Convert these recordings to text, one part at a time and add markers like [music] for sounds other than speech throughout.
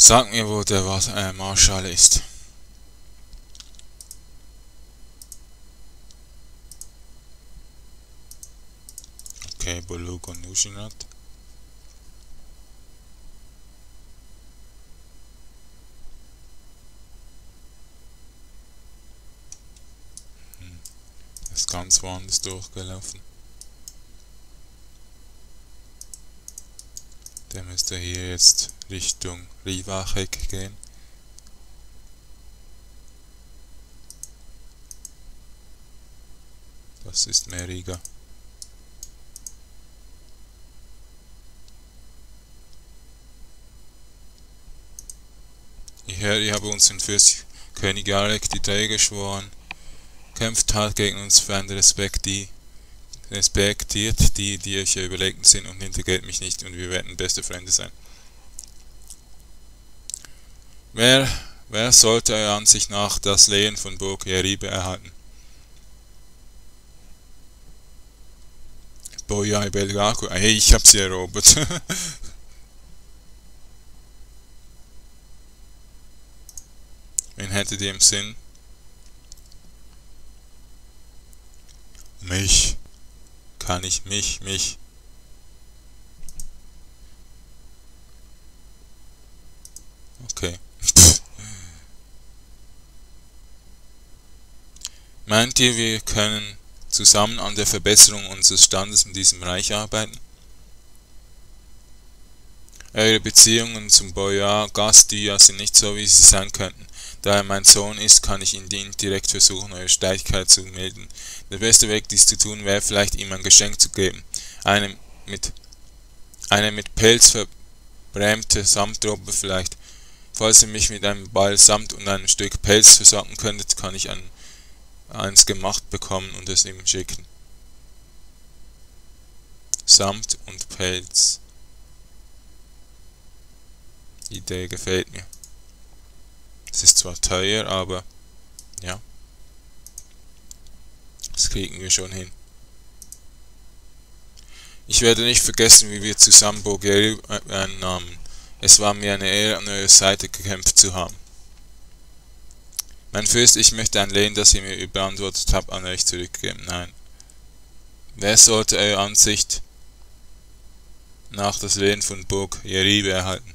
Sag mir, wo der äh, Marschall ist. Okay, Bolug und Nushinat. Hm. Ist ganz woanders durchgelaufen. Der müsste hier jetzt Richtung Rivachek gehen. Das ist Meriga. Ich höre, ich habe uns in Fürst König Alek die Treue geschworen, kämpft hart gegen uns Feinde, Respekt die, respektiert die, die euch überlegen sind und hintergeht mich nicht und wir werden beste Freunde sein. Wer, wer sollte eurer Ansicht nach das Lehen von Burg Jeribe erhalten? Boyai Belgaku, hey, ich hab sie erobert. [laughs] Wen hättet ihr im Sinn? Mich kann ich mich, mich. Okay. [laughs] Meint ihr, wir können zusammen an der Verbesserung unseres Standes in diesem Reich arbeiten? Eure Beziehungen zum Boyar Gastia sind nicht so, wie sie sein könnten. Da er mein Sohn ist, kann ich ihn direkt versuchen, eure Steigkeit zu melden. Der beste Weg, dies zu tun, wäre vielleicht, ihm ein Geschenk zu geben. Eine mit, eine mit Pelz verbrämte Samtrobe vielleicht. Falls ihr mich mit einem Ball Samt und einem Stück Pelz versorgen könntet, kann ich ein, eins gemacht bekommen und es ihm schicken. Samt und Pelz. Idee gefällt mir. Es ist zwar teuer, aber ja. Das kriegen wir schon hin. Ich werde nicht vergessen, wie wir zusammen Bulgarien einnahmen. Es war mir eine Ehre, an eurer Seite gekämpft zu haben. Mein Fürst, ich möchte ein Lehen, das ihr mir überantwortet habt, an euch zurückgeben. Nein. Wer sollte eure Ansicht nach das Lehen von Burg Jeribe erhalten?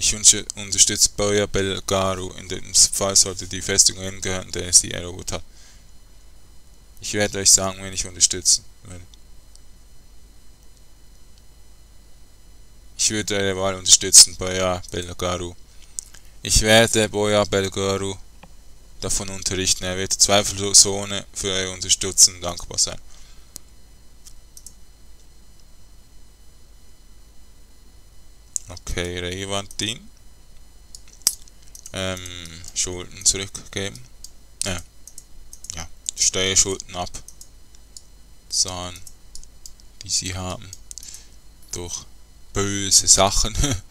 Ich unterstütze Boja Belgaro, in dem Fall sollte die Festung ihm gehören, der sie erobert hat. Ich werde euch sagen, wen ich unterstützen will. Ich würde eure Wahl unterstützen, Boja Belgaro. Ich werde Boja Belgaro davon unterrichten, er wird zweifelsohne für eure Unterstützung dankbar sein. Okay, Revantin. Ähm, Schulden zurückgeben. Äh, ja, Steuerschulden ab. Zahlen, die sie haben. Durch böse Sachen. [laughs]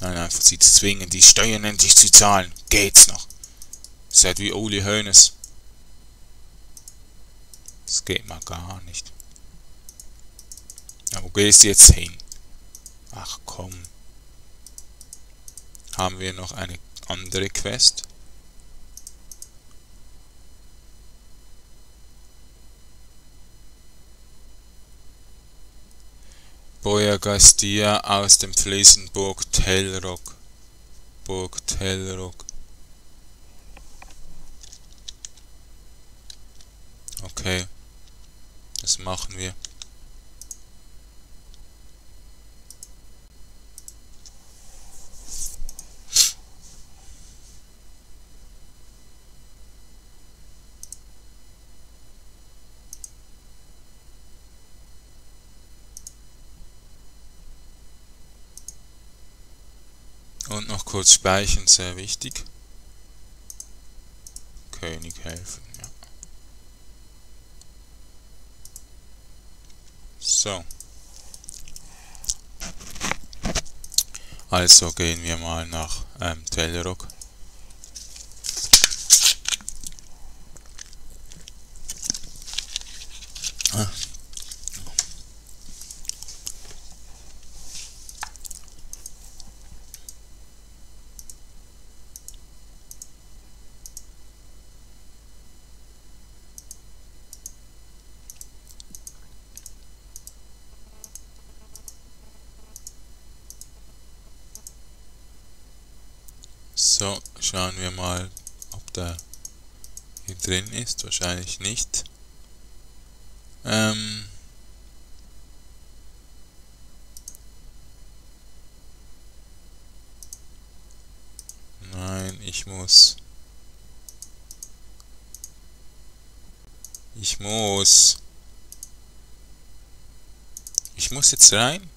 Nein, einfach sie zu zwingen, die Steuern endlich zu zahlen. Geht's noch? Seid wie Uli Hoeneß. Das geht mal gar nicht. Ja, wo gehst du jetzt hin? Ach komm. Haben wir noch eine andere Quest? Boyagastia aus dem Fliesen Burg Telrock. Burg Telrock. Okay. Das machen wir. Und noch kurz speichern, sehr wichtig. König helfen, ja. So. Also gehen wir mal nach ähm, Telerock. So, schauen wir mal, ob der hier drin ist. Wahrscheinlich nicht. Ähm Nein, ich muss. Ich muss. Ich muss jetzt rein.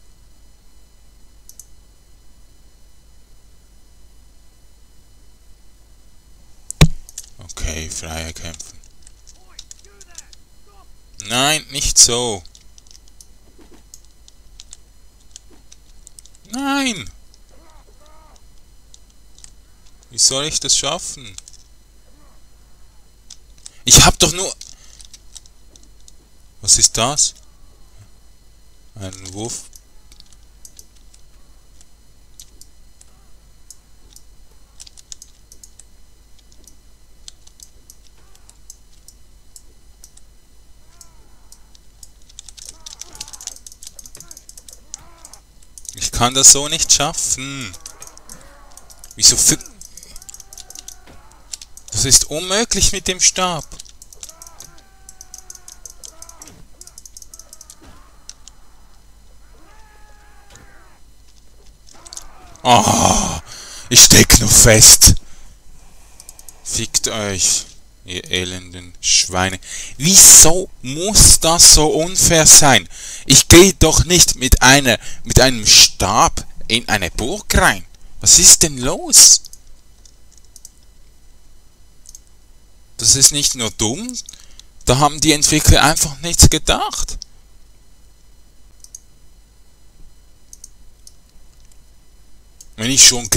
Okay, freier kämpfen. Nein, nicht so. Nein! Wie soll ich das schaffen? Ich hab doch nur... Was ist das? Ein Wurf. Kann das so nicht schaffen. Wieso für... Das ist unmöglich mit dem Stab. Oh, ich steck noch fest. Fickt euch, ihr elenden Schweine. Wieso muss das so unfair sein? Ich gehe doch nicht mit einer, mit einem Stab in eine Burg rein. Was ist denn los? Das ist nicht nur dumm, da haben die Entwickler einfach nichts gedacht. Wenn ich schon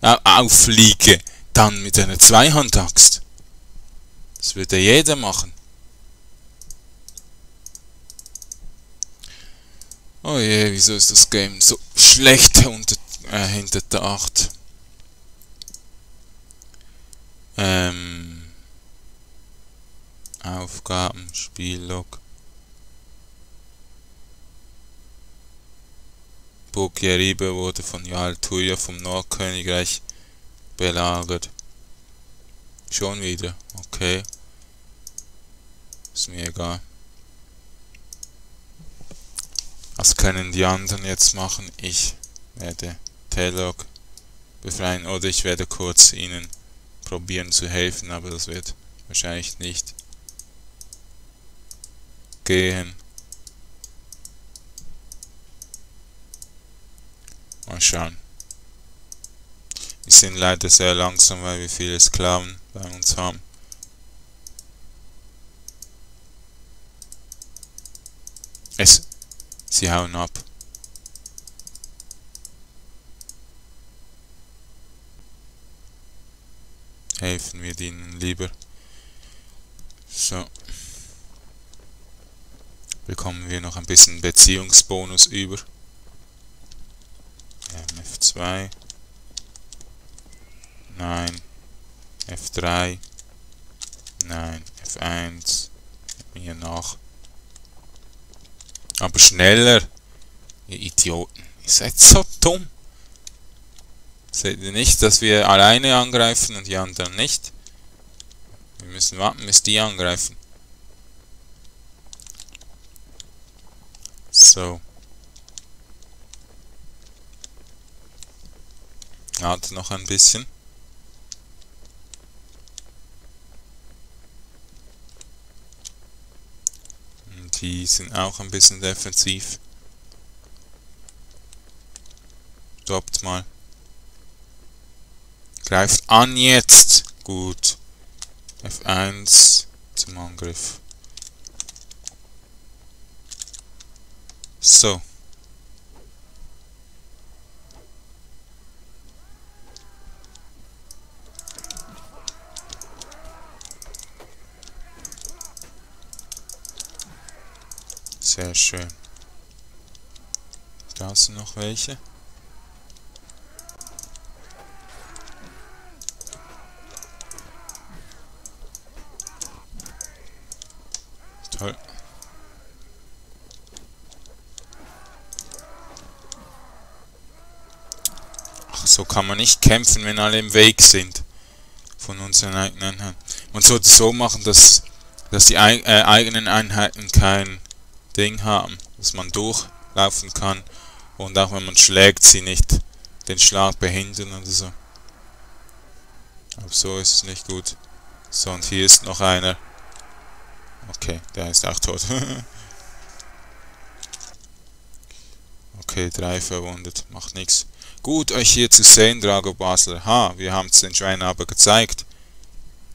auffliege, dann mit einer Zweihandaxt. Das würde jeder machen. Oh je, wieso ist das Game so schlecht unter, äh, hinter der 8? Ähm, Aufgaben, Spiellog. Burg wurde von Jarl vom Nordkönigreich belagert. Schon wieder, okay. Ist mir egal. Was können die anderen jetzt machen? Ich werde Telog befreien oder ich werde kurz ihnen probieren zu helfen, aber das wird wahrscheinlich nicht gehen. Mal schauen. Wir sind leider sehr langsam, weil wir viele Sklaven bei uns haben. Es. Sie hauen ab. Helfen wir ihnen lieber. So. Bekommen wir noch ein bisschen Beziehungsbonus über. F2. Nein. F3. Nein. F1. Mir nach. Aber schneller. Ihr Idioten. Ihr seid so dumm. Seht ihr nicht, dass wir alleine angreifen und die anderen nicht? Wir müssen warten, bis die angreifen. So. Warte noch ein bisschen. Die sind auch ein bisschen defensiv. Stoppt mal. Greift an jetzt. Gut. F1 zum Angriff. So. Sehr schön. Da sind noch welche. Toll. Ach So kann man nicht kämpfen, wenn alle im Weg sind von unseren eigenen Einheiten. Man sollte so machen, dass, dass die äh, eigenen Einheiten kein Ding haben, dass man durchlaufen kann und auch wenn man schlägt, sie nicht den Schlag behindern oder so. Aber so ist es nicht gut. So, und hier ist noch einer. Okay, der ist auch tot. [laughs] okay, drei verwundet, macht nichts. Gut, euch hier zu sehen, Drago Basler. Ha, wir haben es den Schweinen aber gezeigt.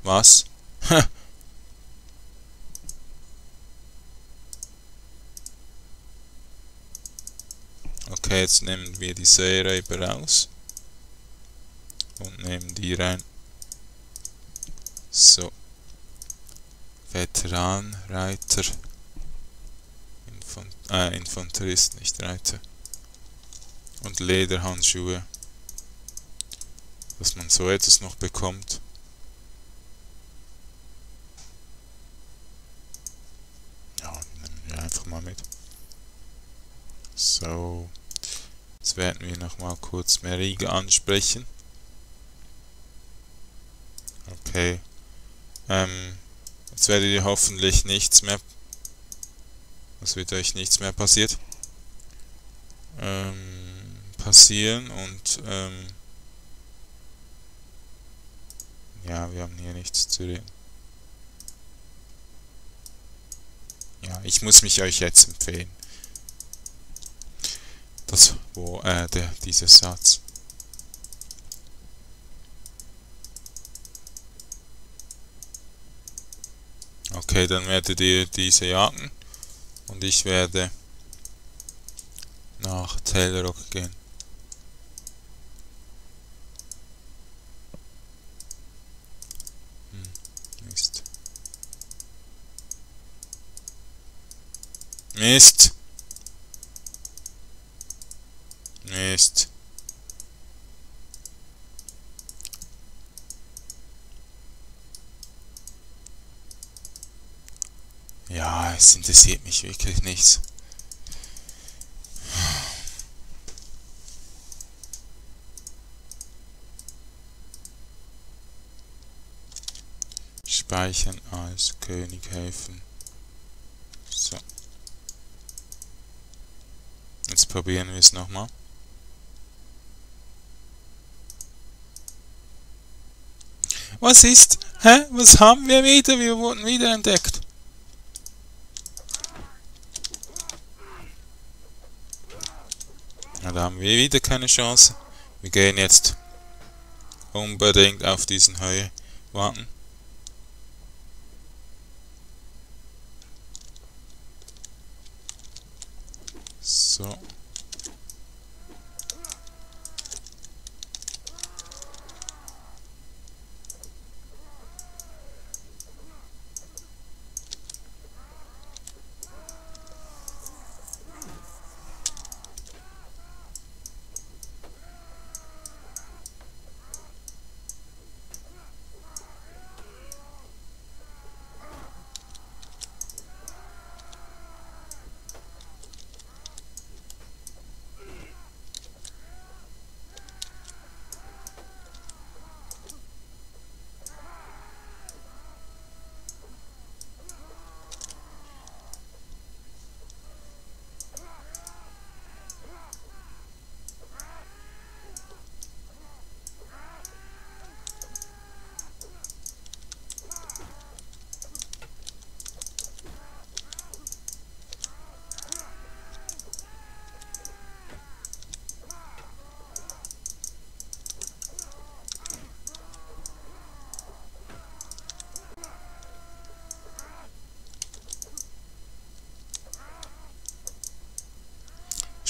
Was? Okay, jetzt nehmen wir die Serie raus. Und nehmen die rein. So. Veteran, Reiter. Infant äh, Infanterist, nicht Reiter und Lederhandschuhe, dass man so etwas noch bekommt. Ja, nehmen wir einfach mal mit. So, jetzt werden wir noch mal kurz Meriga ansprechen. Okay. Ähm, jetzt werdet ihr hoffentlich nichts mehr... Es wird euch nichts mehr passiert. Ähm, passieren und ähm, ja, wir haben hier nichts zu reden. Ja, ich muss mich euch jetzt empfehlen. Das, wo, äh, der, dieser Satz. Okay, dann werdet ihr diese jagen und ich werde nach Taylor gehen. Mist. Mist. Ja, es interessiert mich wirklich nichts. Speichern als König helfen. So. Jetzt probieren wir es nochmal. Was ist? Hä? Was haben wir wieder? Wir wurden wieder entdeckt. Ja, da haben wir wieder keine Chance. Wir gehen jetzt unbedingt auf diesen Heu warten. So.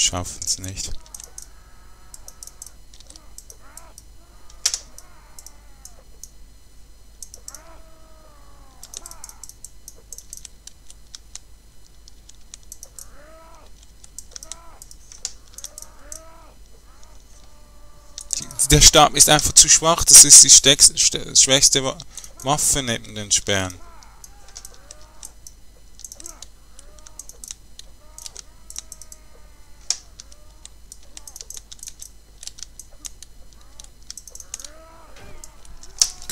Schaffen es nicht. Der Stab ist einfach zu schwach, das ist die schwächste Waffe neben den Sperren.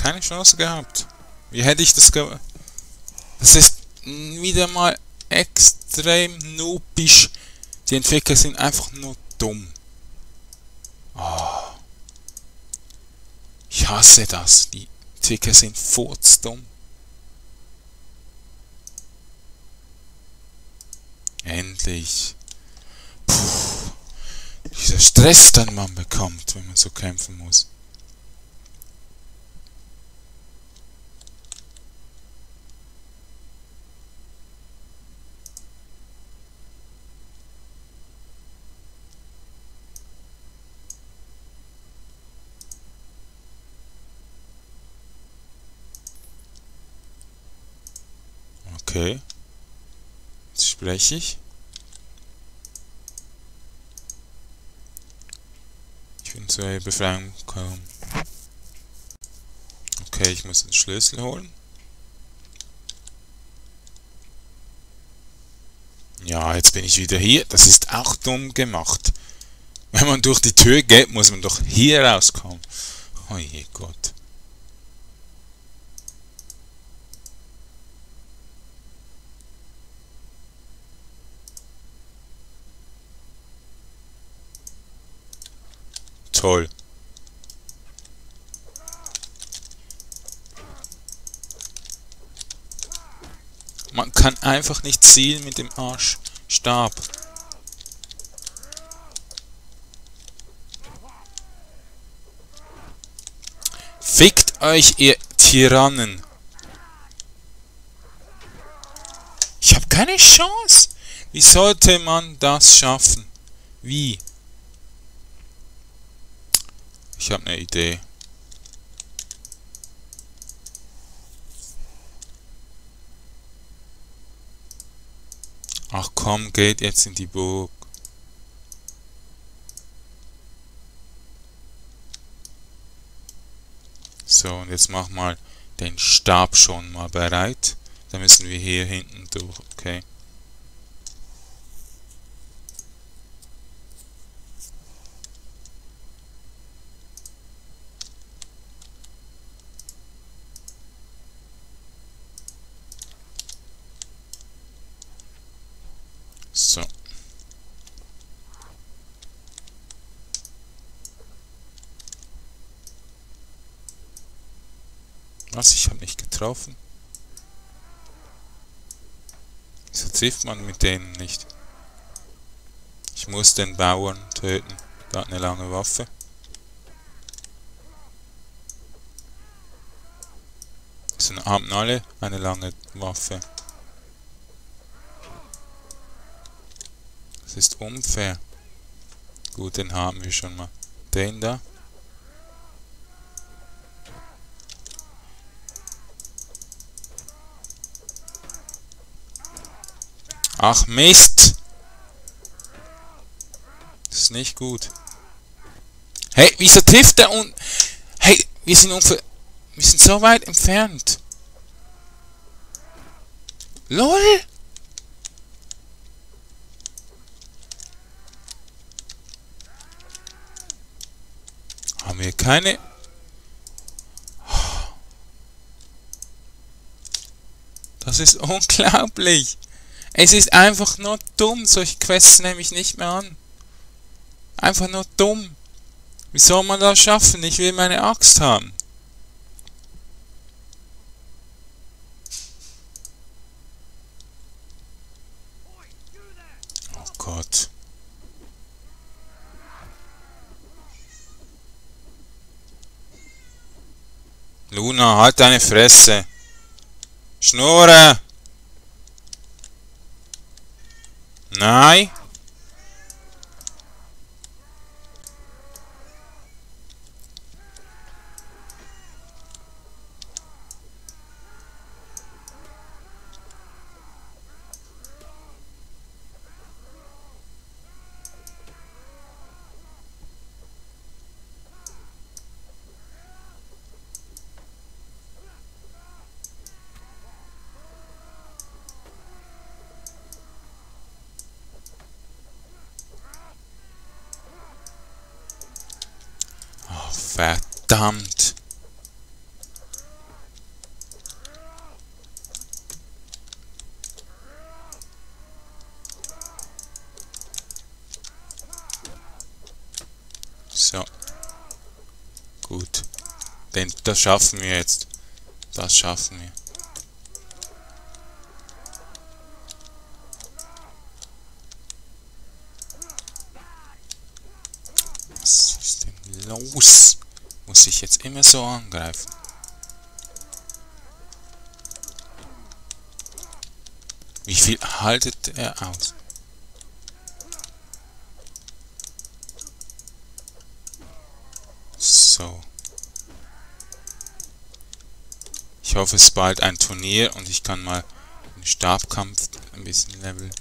Keine Chance gehabt. Wie hätte ich das ge... Das ist wieder mal extrem noobisch. Die Entwickler sind einfach nur dumm. Oh. Ich hasse das. Die Entwickler sind furzdumm. Endlich. Puh. Dieser Stress, den man bekommt, wenn man so kämpfen muss. Okay. Jetzt spreche ich. Ich bin zur Befreiung gekommen. Okay, ich muss den Schlüssel holen. Ja, jetzt bin ich wieder hier. Das ist auch dumm gemacht. Wenn man durch die Tür geht, muss man doch hier rauskommen. Oh je Gott. Toll. Man kann einfach nicht zielen mit dem Arschstab. Fickt euch, ihr Tyrannen. Ich habe keine Chance. Wie sollte man das schaffen? Wie? Ich habe eine Idee. Ach komm, geht jetzt in die Burg. So, und jetzt mach mal den Stab schon mal bereit. Da müssen wir hier hinten durch, okay. So. Was? Ich habe nicht getroffen. Wieso trifft man mit denen nicht? Ich muss den Bauern töten. Der hat eine lange Waffe. Sie haben alle eine lange Waffe. Das ist unfair. Gut, den haben wir schon mal. Den da. Ach Mist! Das ist nicht gut. Hey, wieso trifft er und... Hey, wir sind ungefähr... Wir sind so weit entfernt. LOL! Haben wir keine... Das ist [laughs] unglaublich. Es ist einfach nur dumm. Solche Quests nehme ich nicht mehr an. Einfach nur dumm. Wie soll man das schaffen? Ich will meine Axt haben. Oh Gott. Luna, halt deine Fresse. Schnurre. Nein. Verdammt. So. Gut. Denn das schaffen wir jetzt. Das schaffen wir. Was ist denn los? Muss ich jetzt immer so angreifen? Wie viel haltet er aus? So. Ich hoffe, es ist bald ein Turnier und ich kann mal den Stabkampf ein bisschen leveln.